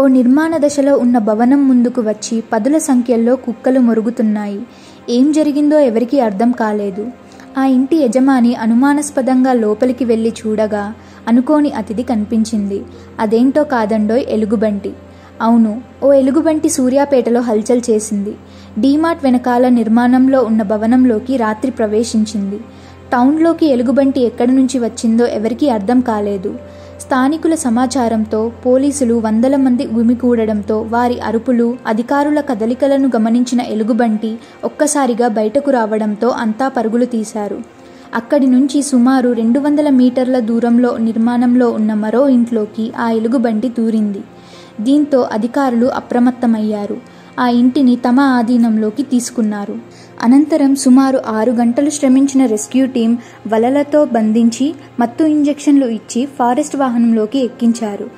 ఓ నిర్మాణ దశలో ఉన్న భవనం ముందుకు వచ్చి పదుల సంఖ్యలో కుక్కలు మొరుగుతున్నాయి. ఏం జరిగిందో ఎవరికీ అర్థం కాలేదు. ఆ ఇంటి యజమాని అనుమానాస్పదంగా లోపలికి వెళ్ళి చూడగా అనుకోని అతిథి కనిపించింది. అదేంటో కాదండోయ్ ఎలుగుబంటి. అవును ఓ ఎలుగుబంటి సూర్యాపేటలో హల్చల్ చేసింది. డీమార్ట్ వెనకాల నిర్మాణంలో ఉన్న భవనంలోకి రాత్రి ప్రవేశించింది. టౌన్లోకి ఎలుగుబంటి ఎక్కడి నుంచి వచ్చిందో ఎవరికీ అర్థం కాలేదు. స్థానికుల సమాచారంతో పోలీసులు వందల మంది గుమికూడడంతో వారి అరుపులు అధికారుల కదలికలను గమనించిన ఎలుగుబంటి ఒక్కసారిగా బయటకు రావడంతో అంతా పరుగులు తీశారు. అక్కడి నుంచి సుమారు రెండు వందల మీటర్ల దూరంలో నిర్మాణంలో ఉన్న మరో ఇంట్లోకి ఆ ఎలుగుబంటి దూరింది. దీంతో అధికారులు అప్రమత్తమయ్యారు. ఆ ఇంటిని తమ ఆధీనంలోకి తీసుకున్నారు. అనంతరం సుమారు ఆరు గంటలు శ్రమించిన రెస్క్యూ టీం వలలతో బంధించి మత్తు ఇంజెక్షన్లు ఇచ్చి ఫారెస్ట్ వాహనంలోకి ఎక్కించారు.